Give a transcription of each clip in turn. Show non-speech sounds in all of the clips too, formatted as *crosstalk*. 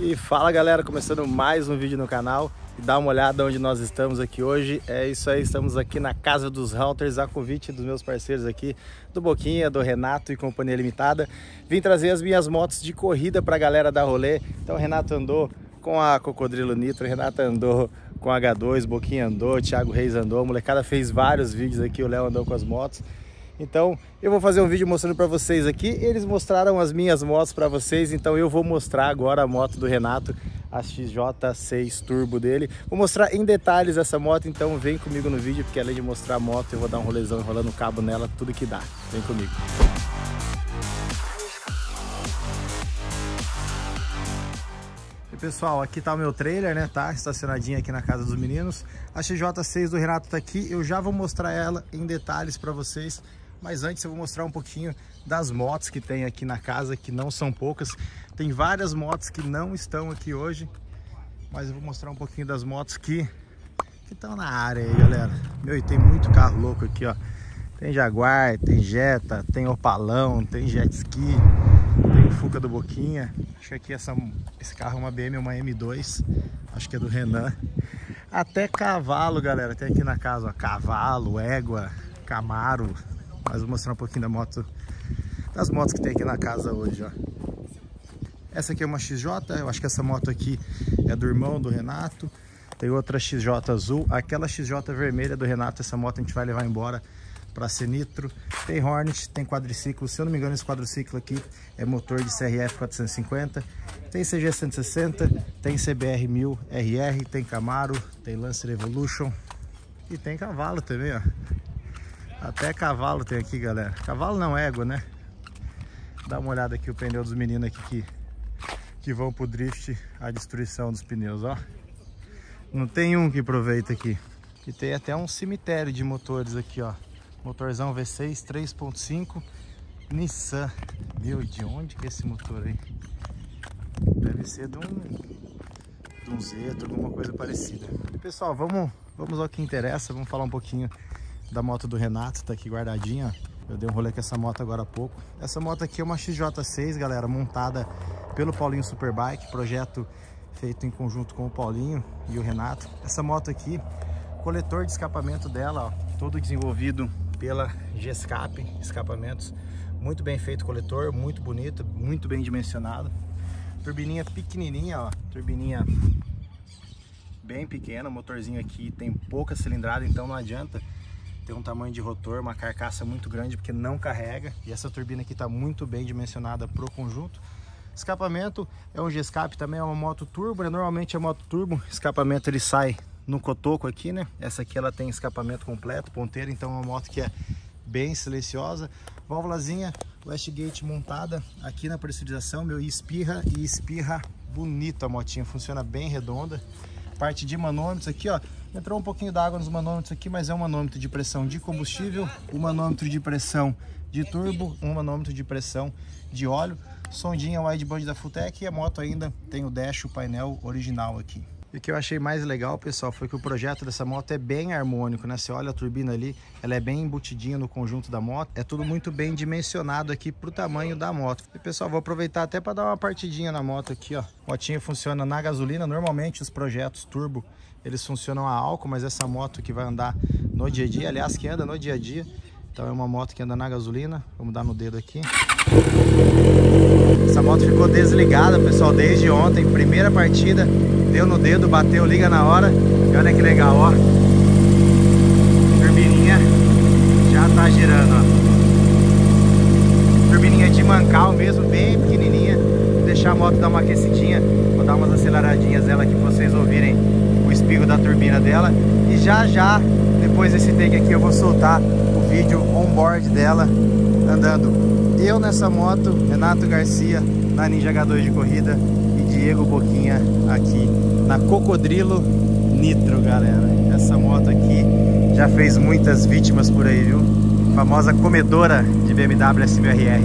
E fala galera, começando mais um vídeo no canal e dá uma olhada onde nós estamos aqui hoje. É isso aí, estamos aqui na Casa dos Hunters, a convite dos meus parceiros aqui, do Boquinha, do Renato e Companhia Limitada. Vim trazer as minhas motos de corrida para a galera da rolê. Então o Renato andou com a Cocodrilo Nitro, o Renato andou com a H2, Boquinha andou, Thiago Reis andou, a molecada fez vários vídeos aqui, o Léo andou com as motos. Então eu vou fazer um vídeo mostrando para vocês aqui. Eles mostraram as minhas motos para vocês, então eu vou mostrar agora a moto do Renato, a XJ6 Turbo dele. Vou mostrar em detalhes essa moto, então vem comigo no vídeo, porque além de mostrar a moto, eu vou dar um rolezão enrolando o cabo nela, tudo que dá. Vem comigo. Pessoal, aqui tá o meu trailer, né? Tá estacionadinho aqui na casa dos meninos. A XJ6 do Renato tá aqui, eu já vou mostrar ela em detalhes para vocês. Mas antes eu vou mostrar um pouquinho das motos que tem aqui na casa, que não são poucas. Tem várias motos que não estão aqui hoje, mas eu vou mostrar um pouquinho das motos que estão na área aí, galera. Meu, e tem muito carro louco aqui, ó. Tem Jaguar, tem Jetta, tem Opalão, tem Jet Ski, tem Fuca do Boquinha. Acho que aqui essa, esse carro é uma BM, uma M2, acho que é do Renan. Até cavalo, galera, tem aqui na casa, ó, cavalo, égua, Camaro, mas vou mostrar um pouquinho da moto, das motos que tem aqui na casa hoje, ó. Essa aqui é uma XJ, eu acho que essa moto aqui é do irmão do Renato. Tem outra XJ azul, aquela XJ vermelha do Renato, essa moto a gente vai levar embora para ser nitro. Tem Hornet, tem quadriciclo, se eu não me engano esse quadriciclo aqui é motor de CRF 450. Tem CG 160, tem CBR 1000 RR, tem Camaro, tem Lancer Evolution e tem cavalo também, ó. Até cavalo tem aqui, galera. Cavalo não, égua, né? Dá uma olhada aqui o pneu dos meninos aqui que, que vão pro drift, a destruição dos pneus, ó. Não tem um que aproveita aqui. E tem até um cemitério de motores aqui, ó. Motorzão V6 3.5 Nissan. Meu, de onde que é esse motor aí? Deve ser de um, de um Zetro, alguma coisa parecida. E pessoal, vamos, vamos ao que interessa. Vamos falar um pouquinho da moto do Renato, tá aqui guardadinha. Eu dei um rolê com essa moto agora há pouco. Essa moto aqui é uma XJ6, galera, montada pelo Paulinho Superbike, projeto feito em conjunto com o Paulinho e o Renato. Essa moto aqui, coletor de escapamento dela, ó, todo desenvolvido pela G-Escape, escapamentos, muito bem feito coletor, muito bonito, muito bem dimensionado. Turbininha pequenininha, ó, turbininha bem pequena, o motorzinho aqui tem pouca cilindrada, então não adianta tem um tamanho de rotor, uma carcaça muito grande porque não carrega e essa turbina aqui está muito bem dimensionada para o conjunto. Escapamento é um G-Escape, também é uma moto turbo, né? normalmente a moto turbo, *laughs* escapamento ele sai no cotoco aqui, né? Essa aqui ela tem escapamento completo, ponteira, então é uma moto que é bem silenciosa. Válvulazinha Westgate montada aqui na pressurização, meu, e espirra e espirra bonito a motinha, funciona bem redonda. Parte de manômetros aqui, ó, Entrou um pouquinho d'água nos manômetros aqui, mas é um manômetro de pressão de combustível, um manômetro de pressão de turbo, um manômetro de pressão de óleo, sondinha wideband da Futec e a moto ainda tem o dash, o painel original aqui. E o que eu achei mais legal, pessoal, foi que o projeto dessa moto é bem harmônico, né? Você olha a turbina ali, ela é bem embutidinha no conjunto da moto. É tudo muito bem dimensionado aqui pro tamanho da moto. E, pessoal, vou aproveitar até para dar uma partidinha na moto aqui, ó. A motinha funciona na gasolina. Normalmente os projetos turbo, eles funcionam a álcool, mas essa moto que vai andar no dia a dia, aliás, que anda no dia a dia. Então é uma moto que anda na gasolina. Vamos dar no dedo aqui. Essa moto ficou desligada, pessoal, desde ontem. Primeira partida, deu no dedo, bateu, liga na hora. E olha que legal, ó. Turbininha já tá girando, ó. Turbininha de mancal mesmo, bem pequenininha. Vou deixar a moto dar uma aquecidinha. Vou dar umas aceleradinhas dela aqui pra vocês ouvirem o espirro da turbina dela. E já já, depois desse take aqui, eu vou soltar o vídeo on-board dela andando eu nessa moto, Renato Garcia na Ninja H2 de corrida Diego Boquinha aqui na Cocodrilo Nitro, galera. Essa moto aqui já fez muitas vítimas por aí, viu? Famosa comedora de BMW S1000RR.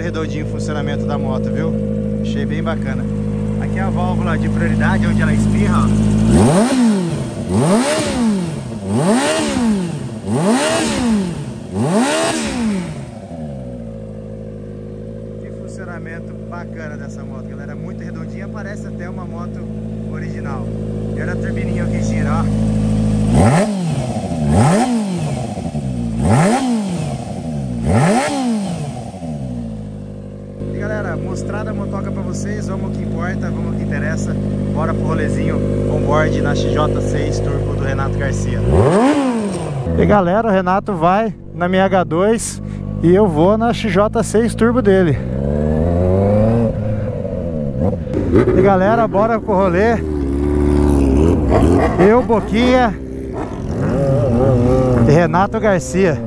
redondinho o funcionamento da moto, viu? Achei bem bacana. De prioridade, onde ela espirra. Que funcionamento bacana dessa moto, galera. Muito redondinha, parece até uma moto original. E olha a turbininha que gira, ó. E galera, mostrada a motoca pra vocês, vamos ao que importa, vamos ao que interessa. Bora pro rolezinho on-board na XJ6 Turbo do Renato Garcia. E galera, o Renato vai na minha H2 e eu vou na XJ6 Turbo dele. E galera, bora pro rolê. Eu, Boquinha e Renato Garcia.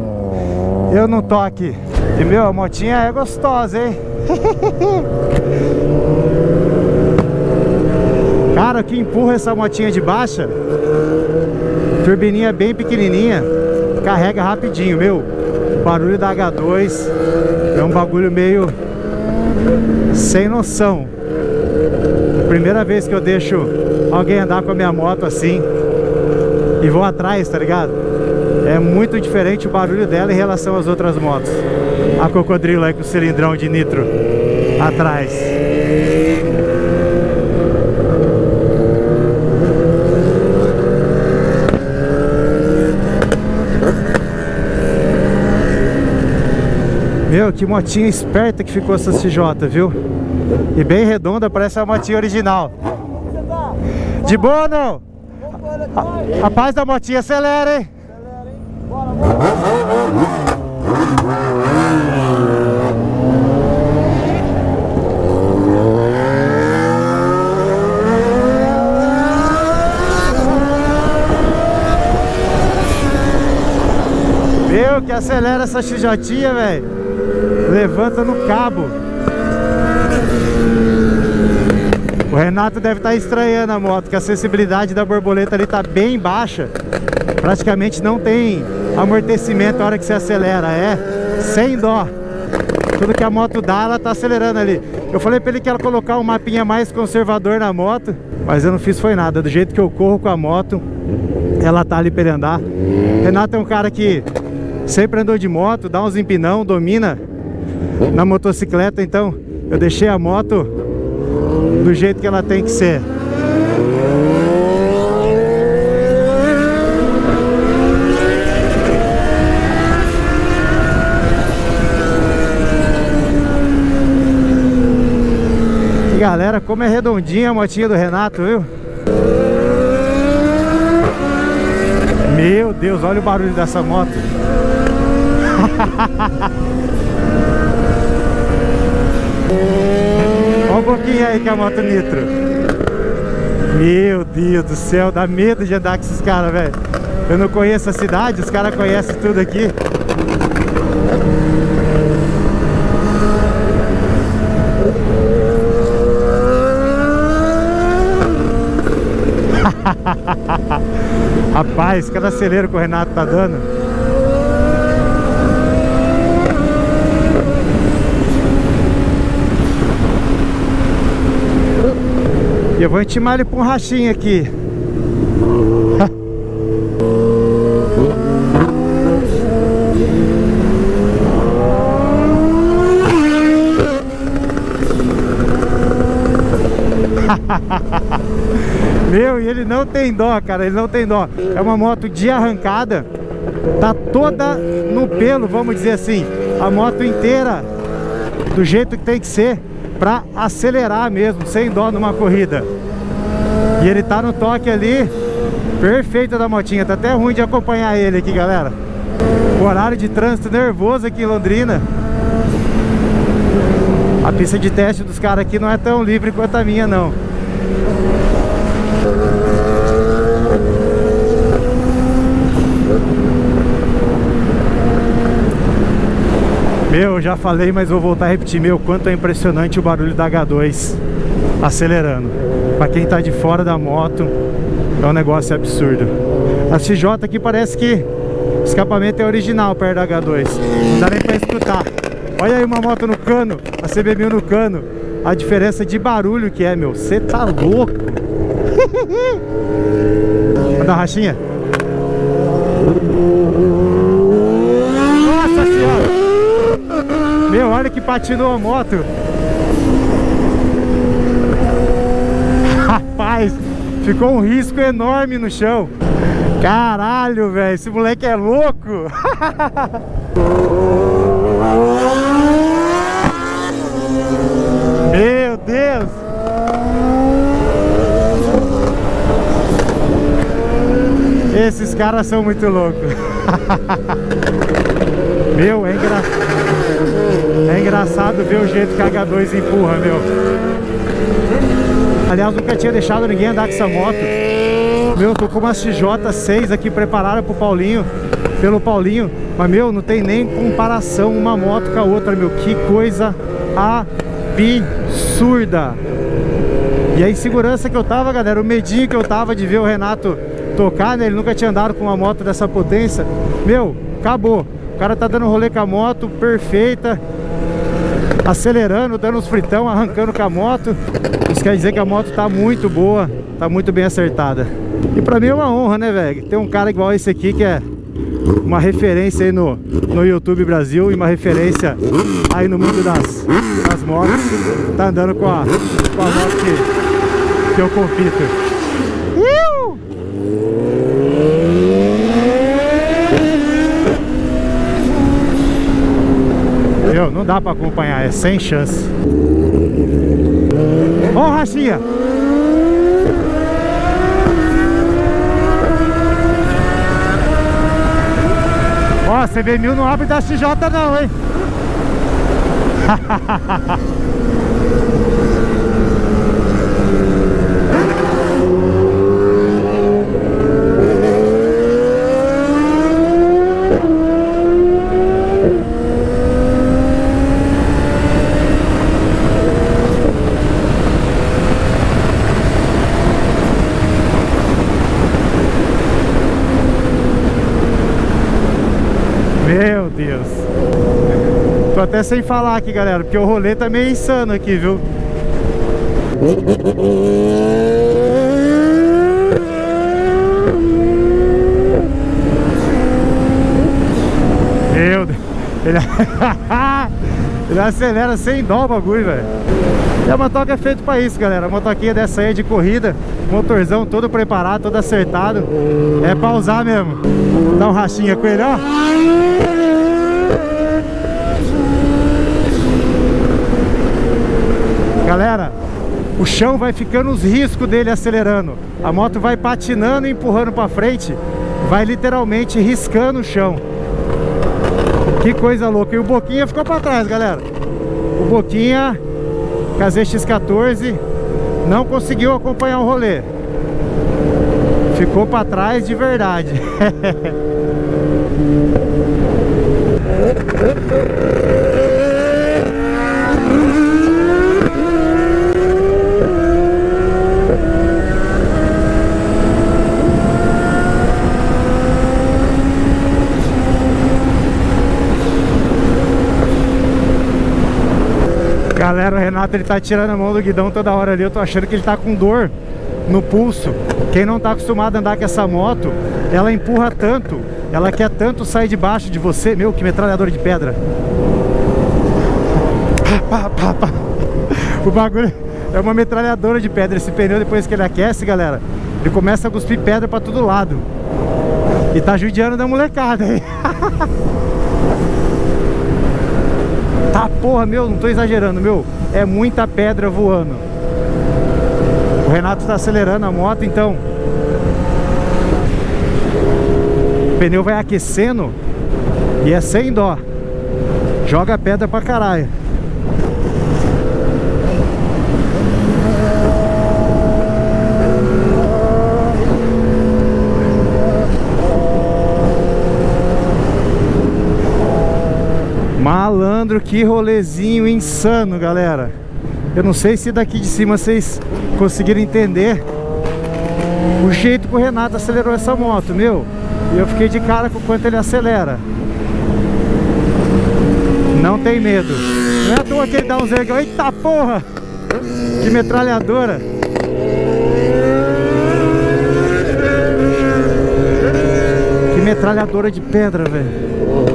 Eu não tô aqui. E meu, a motinha é gostosa, hein? *laughs* Cara, que empurra essa motinha de baixa Turbininha bem pequenininha Carrega rapidinho, meu. O barulho da H2 É um bagulho meio Sem noção. Primeira vez que eu deixo Alguém andar com a minha moto assim E vou atrás, tá ligado? É muito diferente o barulho dela em relação às outras motos. A Cocodrilo aí com o cilindrão de nitro Atrás Meu, que motinha esperta que ficou essa CJ, viu? E bem redonda, parece a motinha original. De boa não? A, rapaz da motinha, acelera, hein? Meu, que acelera essa XJ, velho. Levanta no cabo. O Renato deve estar estranhando a moto, que a sensibilidade da borboleta ali está bem baixa. Praticamente não tem amortecimento na hora que você acelera, é sem dó. Tudo que a moto dá, ela tá acelerando ali. Eu falei pra ele que ela colocar um mapinha mais conservador na moto, mas eu não fiz foi nada. Do jeito que eu corro com a moto, ela tá ali pra ele andar. Renato é um cara que sempre andou de moto, dá uns empinão, domina na motocicleta, então eu deixei a moto do jeito que ela tem que ser. E galera, como é redondinha a motinha do Renato, viu? Meu Deus, olha o barulho dessa moto. *laughs* Olha um pouquinho aí que é a moto nitro. Meu Deus do céu, dá medo de andar com esses caras, velho. Eu não conheço a cidade, os caras conhecem tudo aqui. *laughs* Rapaz, cada acelero que o Renato tá dando. Eu vou intimar ele pra um rachinho aqui. *laughs* Meu, e ele não tem dó, cara, ele não tem dó. É uma moto de arrancada, tá toda no pelo, vamos dizer assim. A moto inteira do jeito que tem que ser para acelerar mesmo, sem dó numa corrida. Ele tá no toque ali, perfeito da motinha. Tá até ruim de acompanhar ele aqui, galera. O horário de trânsito nervoso aqui em Londrina. A pista de teste dos caras aqui não é tão livre quanto a minha, não. Meu, já falei, mas vou voltar a repetir. Meu, quanto é impressionante o barulho da H2 acelerando. Pra quem tá de fora da moto, é um negócio absurdo. A XJ aqui parece que o escapamento é original perto da H2. Não dá nem pra escutar. Olha aí uma moto no cano, a CB1000 no cano. a diferença de barulho que é, meu. Você tá louco. Dar rachinha. Nossa senhora. Meu, olha que patinou a moto. Rapaz, ficou um risco enorme no chão. Caralho, velho, esse moleque é louco. *laughs* Meu Deus. Esses caras são muito loucos. *laughs* Meu, é, engra... é engraçado ver o jeito que a H2 empurra, meu. Aliás, nunca tinha deixado ninguém andar com essa moto. Meu, tô com uma XJ6 aqui preparada pro Paulinho, pelo Paulinho. Mas, meu, não tem nem comparação uma moto com a outra, meu. Que coisa absurda. E a insegurança que eu tava, galera, o medinho que eu tava de ver o Renato tocar, né? Ele nunca tinha andado com uma moto dessa potência. Meu, acabou. O cara tá dando rolê com a moto, perfeita. Acelerando, dando uns fritão, arrancando com a moto. Isso quer dizer que a moto tá muito boa, tá muito bem acertada. E pra mim é uma honra, né, velho? Ter um cara igual esse aqui que é uma referência aí no, no YouTube Brasil e uma referência aí no mundo das, das motos. Tá andando com a, com a moto que, que eu compito. Meu, não dá pra acompanhar, é sem chance. Ó oh, Rachinha! Ó, oh, CB1000 não abre da XJ não, hein? *laughs* Meu Deus. Tô até sem falar aqui, galera Porque o rolê tá meio insano aqui, viu? Meu Deus. Ele, *laughs* Ele acelera sem dó o bagulho, velho. E a motoca é feita pra isso, galera. A motoquinha dessa aí é de corrida Motorzão todo preparado, todo acertado. É pra usar mesmo. Dá um rachinha com ele, ó Galera, o chão vai ficando os riscos dele acelerando. A moto vai patinando e empurrando para frente, vai literalmente riscando o chão. Que coisa louca. E o Boquinha ficou para trás, galera. O Boquinha, KZX14, não conseguiu acompanhar o rolê. Ficou para trás de verdade. *laughs* Galera, o Renato ele tá tirando a mão do guidão toda hora ali. Eu tô achando que ele tá com dor no pulso. Quem não tá acostumado a andar com essa moto, ela empurra tanto, ela quer tanto sair debaixo de você. Meu, que metralhador de pedra. Pá, pá, pá. O bagulho é uma metralhadora de pedra. Esse pneu, depois que ele aquece, galera, ele começa a cuspir pedra pra todo lado. E tá judiando da molecada, hein? *laughs* Tá, porra, meu, não tô exagerando, meu. É muita pedra voando. O Renato tá acelerando a moto, então. O pneu vai aquecendo e é sem dó. Joga pedra pra caralho. Malandro, que rolezinho insano, galera. Eu não sei se daqui de cima vocês conseguiram entender o jeito que o Renato acelerou essa moto, meu. E eu fiquei de cara com o quanto ele acelera. Não tem medo. Não é à toa que ele dá um zero. Eita porra! Que metralhadora. Que metralhadora de pedra, velho.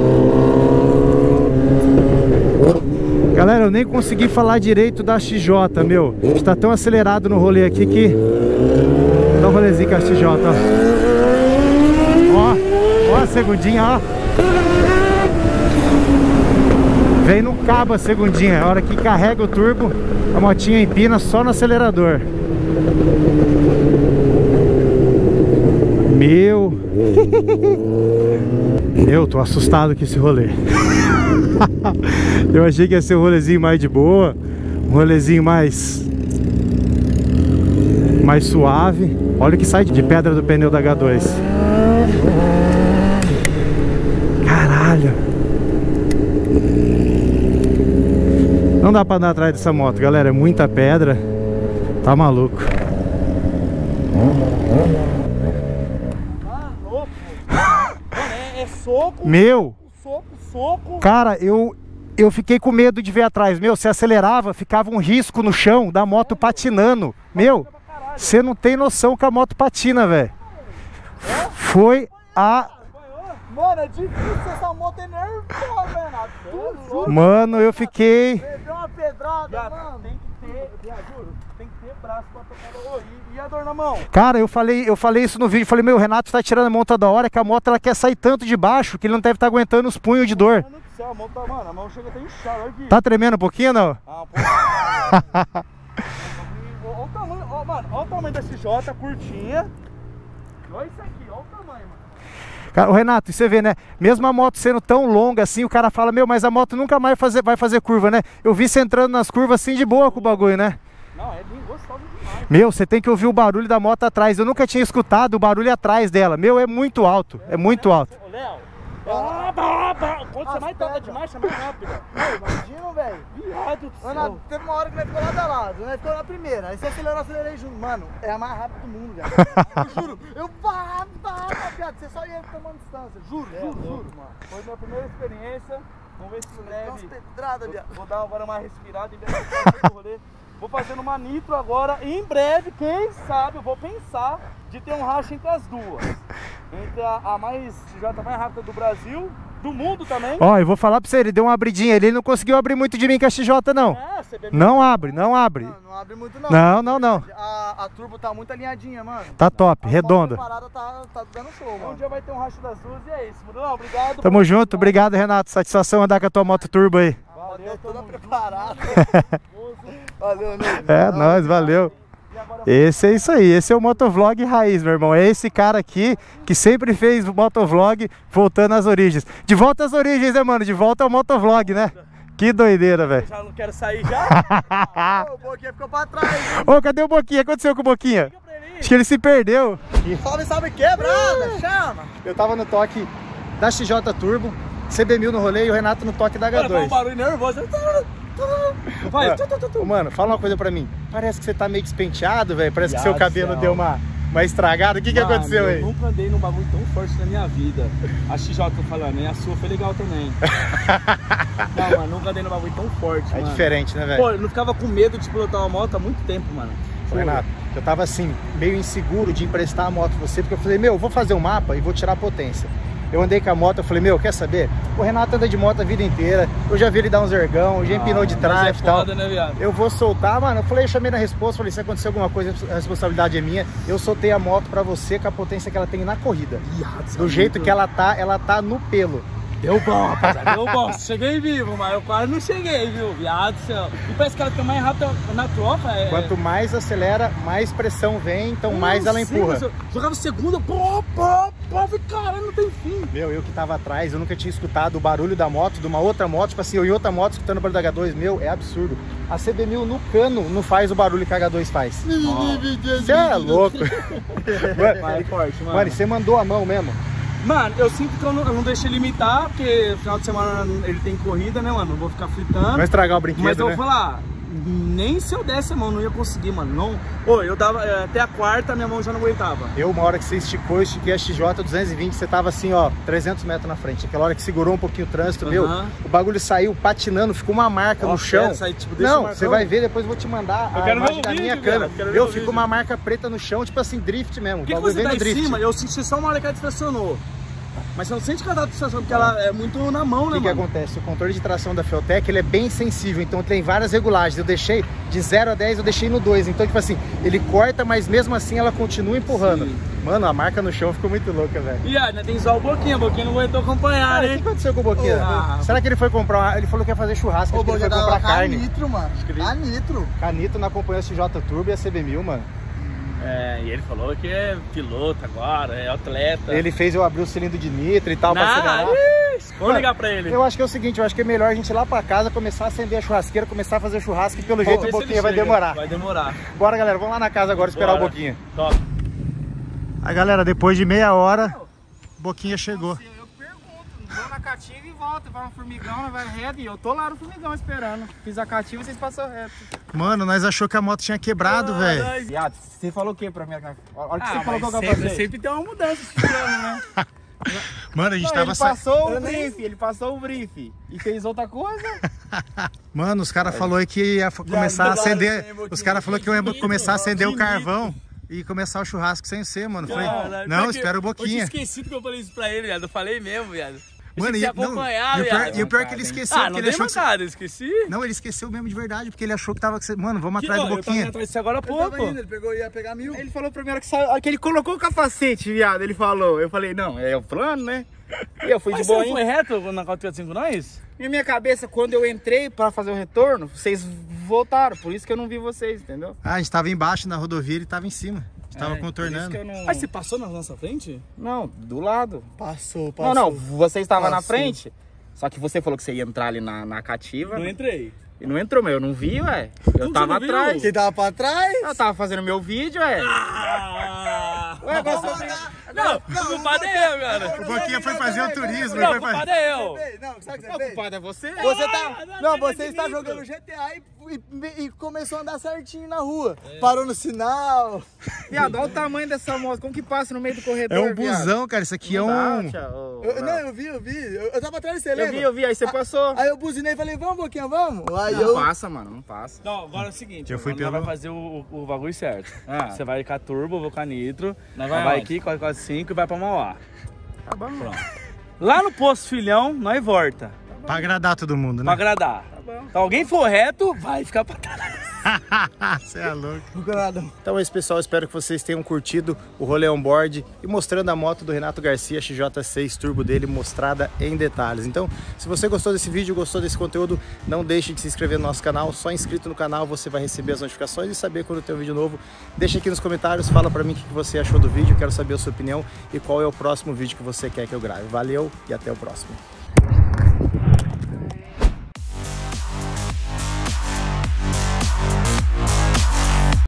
Galera, eu nem consegui falar direito da XJ, meu. Está tão acelerado no rolê aqui que... Dá um rolezinho com a XJ, ó. Ó, ó a segundinha, ó. Vem no cabo a segundinha. A hora que carrega o turbo, a motinha empina só no acelerador. Meu... *laughs* Eu tô assustado com esse rolê. *laughs* Eu achei que ia ser um rolezinho mais de boa, um rolezinho mais mais suave. Olha o que sai de pedra do pneu da H2. Caralho. Não dá pra andar atrás dessa moto, galera. É muita pedra. Tá maluco. é, é soco. Meu! Soco, soco. Cara, eu, eu fiquei com medo de ver atrás. Meu, se acelerava, ficava um risco no chão da moto patinando. Meu, você não tem noção que a moto patina, velho. Foi a. Mano, é difícil essa moto é nervosa, Renato. Mano, eu fiquei. Perdeu uma pedrada, mano. Tem que ter, juro, tem que ter braço pra tocar. Ô, e, a dor na mão? Cara, eu falei, eu falei isso no vídeo. Falei, meu, o Renato tá tirando a mão toda hora que a moto ela quer sair tanto de baixo que ele não deve estar aguentando os punhos de dor. Mano do céu, a mão tá, mano, a mão chega até inchada, olha aqui. Tá tremendo um pouquinho, não? Ah, pô. Olha o tamanho, ó, mano, olha o tamanho curtinha. Olha isso aqui, olha o tamanho, mano. Cara, o Renato, você vê, né? Mesmo a moto sendo tão longa assim, o cara fala, meu, mas a moto nunca mais fazer, vai fazer curva, né? Eu vi você entrando nas curvas assim de boa com o bagulho, né? Não, é demais. Meu, você tem que ouvir o barulho da moto atrás. Eu nunca tinha escutado o barulho atrás dela. Meu, é muito alto. É muito alto. Ô, Léo, ah, quando você mais toca de marcha, mais rápido. Imagina, velho. Viado do Mano, céu. teve uma hora que nós ficou lado a lado, nós ficou na primeira. Aí você acelerou, acelerei junto. Mano, é a mais rápida do mundo, cara. Eu *laughs* juro. Eu pá, pá, viado. Você só ia tomando distância. Juro, É, juro, juro. mano. Foi minha primeira experiência. Vamos ver se pedradas, Vou, viado. vou dar agora uma respirada e ver se *laughs* eu rolê. Vou fazendo uma nitro agora. E em breve, quem sabe, eu vou pensar de ter um racha entre as duas. Entre a, a mais J mais rápida do Brasil, do mundo também. Ó, eu vou falar pra você, ele deu uma abridinha. Ele não conseguiu abrir muito de mim com a XJ, não. É, você bebe Não abre, não abre. Não, não abre muito, não. Não, não, não. A, a turbo tá muito alinhadinha, mano. Tá top, A redonda. moto parada tá, tá dando show, Um mano. dia vai ter um racha das duas e é isso. Brunão, obrigado. Tamo junto, obrigado, Renato. Satisfação andar com a tua moto turbo aí. A moto é Valeu, toda preparada. *laughs* Valeu, nego. É, nóis, valeu. Esse é isso aí, esse é o motovlog raiz, meu irmão. É esse cara aqui que sempre fez o motovlog voltando às origens. De volta às origens, né, mano? De volta ao motovlog, né? Que doideira, velho. já não quero sair já? *laughs* Ô, O Boquinha ficou pra trás, hein? Ô, cadê o Boquinha? O que aconteceu com o Boquinha? Acho que ele se perdeu. Salve, salve, quebrada. Chama. Eu tava no toque da XJ Turbo, CB1000 no rolê e o Renato no toque da Mano, foi um H2. barulho nervoso. Vai, tu, tu, tu, mano, fala uma coisa pra mim. Parece que você tá meio despenteado, velho. Parece que seu Viado cabelo deu uma, uma estragada. O que, que aconteceu eu aí? nunca andei num bagulho tão forte na minha vida. A XJ falando, e a sua foi legal também. *laughs* não, mano, nunca andei num bagulho tão forte, É mano. diferente, né, velho? Pô, eu não ficava com medo de pilotar uma moto há muito tempo, mano. Ô, Renato, eu tava assim, meio inseguro de emprestar a moto pra você, porque eu falei, meu, eu vou fazer um mapa e vou tirar a potência. Eu andei com a moto, eu falei, meu, quer saber? O Renato anda de moto a vida inteira, eu já vi ele dar uns ergão, já empinou de trás é e tal. foda, né, viado? Eu vou soltar, mano. Eu falei, eu chamei na resposta, falei, se acontecer alguma coisa, a responsabilidade é minha. Eu soltei a moto pra você com a potência que ela tem na corrida. Viado, Do jeito que ela tá, ela tá no pelo. Deu bom, rapaziada, deu bom. Cheguei vivo, mas eu quase não cheguei, viu? Viado do céu. E parece que ela fica mais rápida na troca. É... Quanto mais acelera, mais pressão vem, então Eu mais ela sei, empurra. Jogava segunda, pô, pô, pô, caralho, não tem fim. Meu, eu que tava atrás, eu nunca tinha escutado o barulho da moto, de uma outra moto, tipo assim, eu em outra moto escutando o barulho da H2, meu, é absurdo. A CB1000 no cano não faz o barulho que a H2 faz. *laughs* Você é louco. Mano, é forte, mano. mano, e você mandou a mão mesmo? Mano, eu sinto que eu não, eu não deixo ele imitar, porque final de semana ele tem corrida, né, mano? Não vou ficar fritando. Vai estragar o brinquedo, Mas eu né? vou falar, nem se eu desse a mão, não ia conseguir, mano. Não. Ô, eu dava. é, Até a quarta, minha mão já não aguentava. Eu, uma hora que você esticou, eu estiquei a XJ 220, você tava assim, ó, 300 metros na frente. Aquela hora que segurou um pouquinho o trânsito, meu, Aham. o bagulho saiu patinando, ficou uma marca Ó, no chão. essa aí, tipo, Não, você vai ver, depois eu vou te mandar Eu a quero imagem da vídeo, minha câmera. Meu, ficou vídeo. uma marca preta no chão, tipo assim, drift mesmo. Que, o que bagulho você tá em drift. cima? Eu senti só uma hora que ela estacionou. Mas você não sente que tá estacionando, porque ela é muito na mão, O né, que, que mano? acontece? O controle de tração da Fiotec ele é bem sensível, então tem várias regulagens. Eu deixei de 0 a 10, eu deixei no 2. Então, tipo assim, ele corta, mas mesmo assim ela continua empurrando. Sim. Mano, a marca no chão ficou muito louca, velho. E aí, né, tem só o Boquinha, o Boquinha não aguentou acompanhar, Ah, o que né? aconteceu com o Boquinha? Ah, Será que ele foi comprar uma... Ele falou que ia fazer churrasco, Ô, que ele foi comprar carne. canitro, mano. Canitro. Canito não acompanhou a XJ Turbo e a CB1000, mano. É, e ele falou que é piloto agora, é atleta. Ele fez eu abrir o cilindro de nitro e tal pra Não, acelerar. Vamos ligar pra ele. Eu acho que é o seguinte, eu acho que é melhor a gente ir lá pra casa, começar a acender a churrasqueira, começar a fazer churrasco e pelo jeito o Boquinha vai chega. demorar. Vai demorar. Bora, galera, vamos lá na casa agora esperar Bora. o Boquinha. Top. Aí, galera, depois de meia hora, Boquinha chegou. Eu vou na cativa e volto, vai um formigão, vai reto e eu tô lá no formigão esperando. Fiz a cativa e vocês passam reto. Mano, nós achou que a moto tinha quebrado, velho. Viado, você falou o que pra mim? Olha o que Ah, você falou que eu ia sempre, fazer. sempre tem uma mudança esse plano, né? *laughs* Mano, a gente Não, tava ele sa... passou Eu o nem- brief, ele passou o brief e fez outra coisa. *laughs* Mano, os caras falaram que ia começar a mandaram acender. Boquinha. Os caras falaram que Que começar a acender o carvão e começar o churrasco sem ser, mano. Falei, não, porque espera o Eu tinha Boquinha. esquecido que eu falei isso pra ele, viado. Eu falei mesmo, viado. Eu Mano, e, que não, e o pior, e o pior é que ele esqueceu, Ah, não ele achou que. mancada, eu esqueci. Não, ele esqueceu mesmo de verdade, porque ele achou que tava. Mano, vamos Que, atrás ó, do eu Boquinha. atrás disso agora há Ele pouco. ele pegou ia pegar mil. Ele falou pra mim, a hora que, saiu, que ele colocou o capacete, viado, ele falou. Eu falei, não, é o plano, né? E eu fui Mas de você boa. não foi reto na 435 com nós? Na minha cabeça, quando eu entrei pra fazer o retorno, vocês voltaram, por isso que eu não vi vocês, entendeu? Ah, a gente tava embaixo na rodovia e ele tava em cima. Tava É, contornando. não... Mas você passou na nossa frente? Não, do lado. Passou, passou. Não, não, você estava na Passou. frente. Só que você falou que você ia entrar ali na, na cativa. Não entrei. E não entrou, mas eu não vi, ué. Eu Como tava você não viu? atrás. Quem tava pra trás? Eu tava fazendo meu vídeo, ué. Ah! Ué, você... Não, não, o culpado é eu, cara. O Boquinha foi fazer o turismo. Não, o culpado é eu. Não, o que é você? O culpado é você. Você tá... Não, você está jogando GTA e começou a andar certinho na rua. É. Parou no sinal. Viado, olha o tamanho dessa moto. Como que passa no meio do corredor, É um busão, cara. Isso aqui é um... Não, eu vi, eu vi. Eu tava atrás de você. Eu vi, eu vi. Aí você ah, passou. Aí eu buzinei e falei, vamos, Boquinha, vamos. Não passa, mano, não passa. Não, agora é o seguinte. Eu fui pelo... vai fazer o bagulho certo. Ah. Você vai com a turbo, vou com a nitro. Vai aqui, quase 5 e vai pra Mauá. Tá bom. Pronto. Lá no Poço Filhão, nós volta. Tá pra agradar todo mundo, né? Pra agradar. Tá bom. Se alguém for reto, vai ficar pra trás. *laughs* Você é louco. Então é isso, pessoal. Espero que vocês tenham curtido o rolê on board e mostrando a moto do Renato Garcia XJ6 Turbo dele mostrada em detalhes. Então, se você gostou desse vídeo, gostou desse conteúdo, não deixe de se inscrever no nosso canal. Só inscrito no canal você vai receber as notificações e saber quando tem um vídeo novo. Deixa aqui nos comentários, fala pra mim o que você achou do vídeo, quero saber a sua opinião e qual é o próximo vídeo que você quer que eu grave. Valeu e até o próximo.